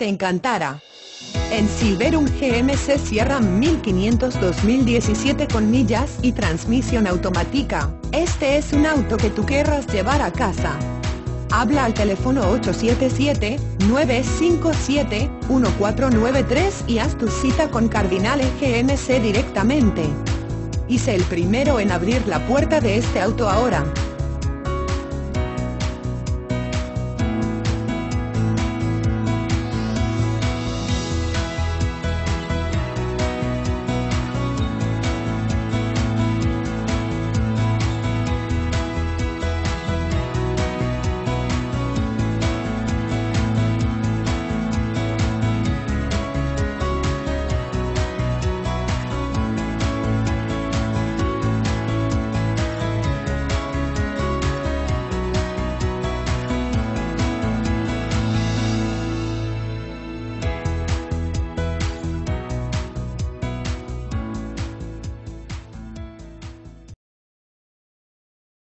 te encantará. En Silverum GMC Sierra 1500 2017 con millas y transmisión automática, este es un auto que tú querrás llevar a casa. Habla al teléfono 877-957-1493 y haz tu cita con Cardinale GMC directamente. Hice el primero en abrir la puerta de este auto ahora.